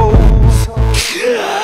souls. Yeah.